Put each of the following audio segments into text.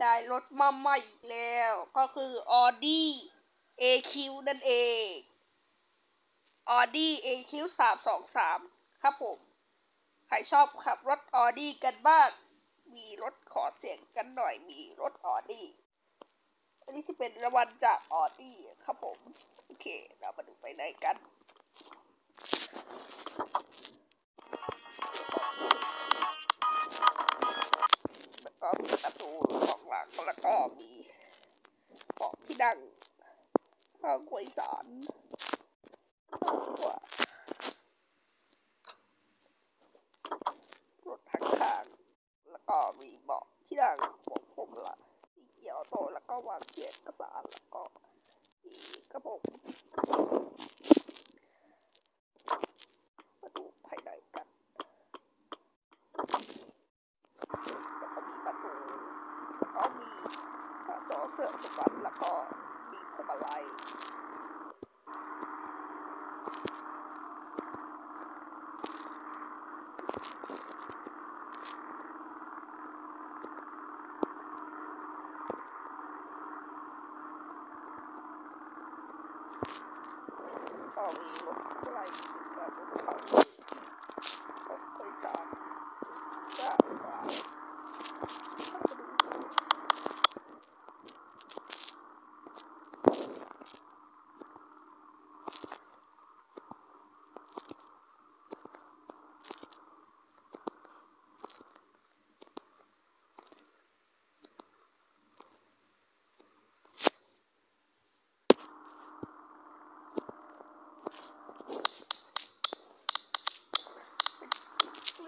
ได้รถมาใหม่อีกแล้ว ก็คือ Audi AQ นั่นเอง Audi AQ 323 ครับผม ใครชอบขับรถ Audi กันบ้าง มีรถขอเสียงกันหน่อย มีรถ Audi อันนี้จะเป็นรางวัลจาก Audi ครับผม โอเค เรามาดูไปไหนกัน ของหลังแล้วก็มีเบาะที่นั่งห้องคุยสารว่ารถทางข้างแล้วก็มีเบาะที่นั่งผมผมละสีเขียวโตแล้วก็วางเขียนเอกสารแล้วก็มีกระผมมาดูภายในกัน แล้วก็มีประตูแล้วก็มีจอเครื่องสปันแล้วก็มีพวงมาลัย ก็มีร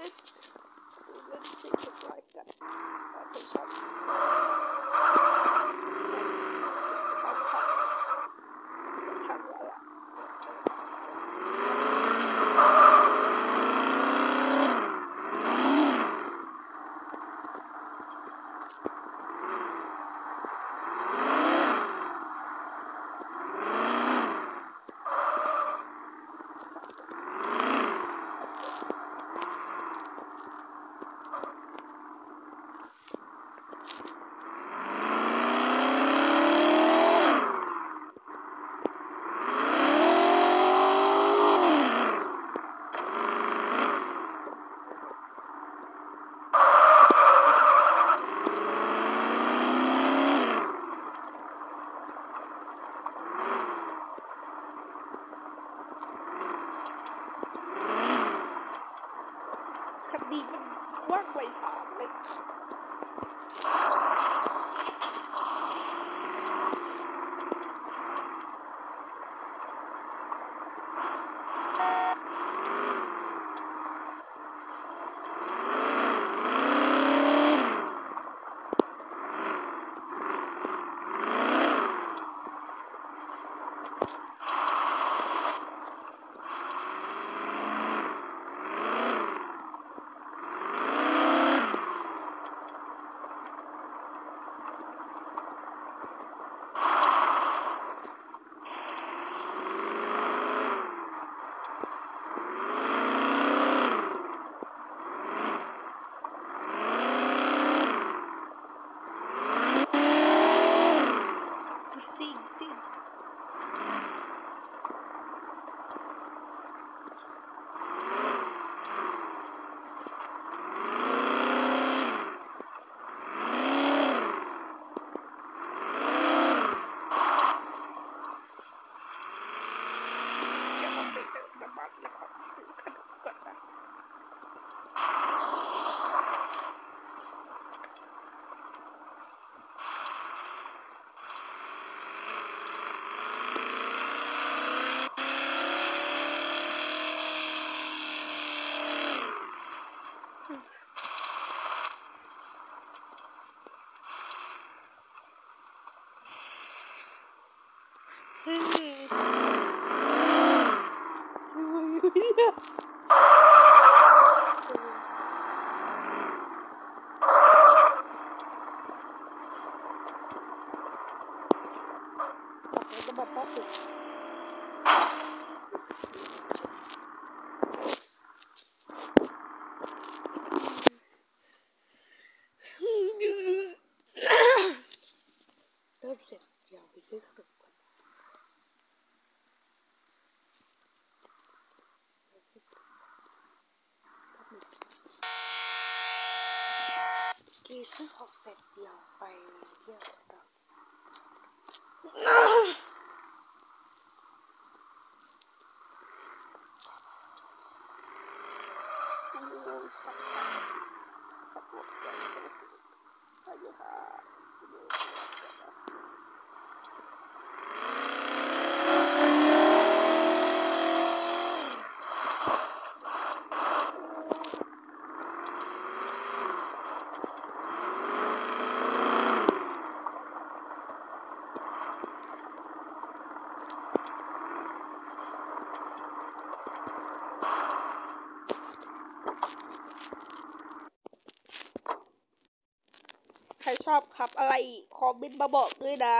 Let's take it like that. That's a. คดีมันว่างไวสามเลย ซิ่งซิ่งเดี๋ยวเราไปเติมน้ำมันแล้วก็ซื้อขนมก่อนนะ เฮ้ยทำไมอยู่เนี่ยตัดน้ำมันพลาสติก เสร็จเดี๋ยวไปซื้อขนมก่อนกีซื้อของเสร็จเดี๋ยวไปเที่ยวต่อขับขับรถกันสวัสดีค่ะ ใครชอบครับอะไรคอมเมนต์มาบอกด้วยนะ